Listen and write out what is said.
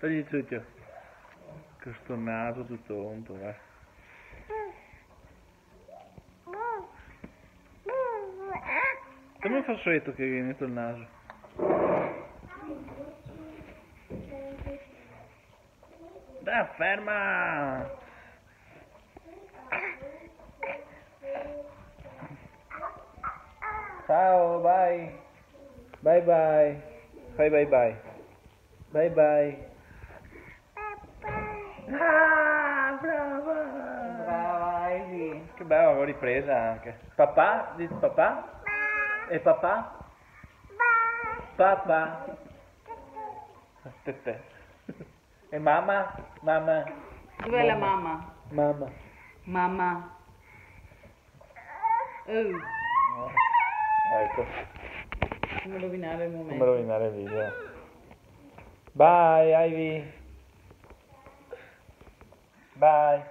Togli Ciuccio. Questo naso tutto tonto, eh. Come faccio io che viene sul naso? Dai, ferma! Ciao, bye. Bye bye. Fai bye bye. Bye bye. Ah, brava! Brava Ivy. Che bella, avevo ripresa anche. Papà? Dici papà? E papà? Papà. Aspetta. E mamma? Mamma? Dov'è la mamma? Mamma. Mamma. Oh, Ecco, come rovinare il come momento. rovinare il video. Bye, Ivy. Bye.